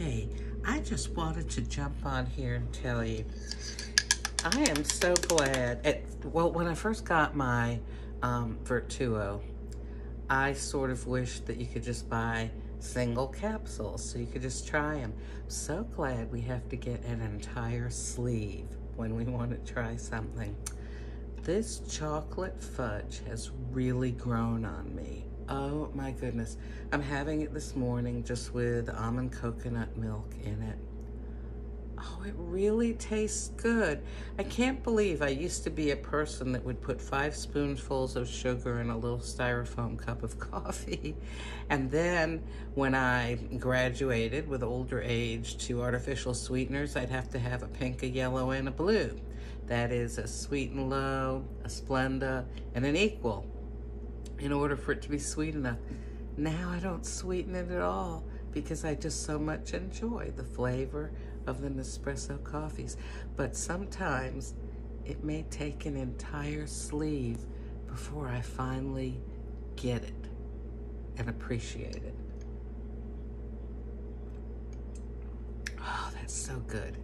Hey, I just wanted to jump on here and tell you, I am so glad. At, well, when I first got my um, Vertuo, I sort of wished that you could just buy single capsules so you could just try them. So glad we have to get an entire sleeve when we want to try something. This chocolate fudge has really grown on me. Oh my goodness. I'm having it this morning just with almond coconut milk in it. Oh, it really tastes good. I can't believe I used to be a person that would put five spoonfuls of sugar in a little styrofoam cup of coffee. And then when I graduated with older age to artificial sweeteners, I'd have to have a pink, a yellow, and a blue. That is a sweet and low, a Splenda, and an equal in order for it to be sweet enough. Now I don't sweeten it at all because I just so much enjoy the flavor of the Nespresso coffees. But sometimes it may take an entire sleeve before I finally get it and appreciate it. Oh, that's so good.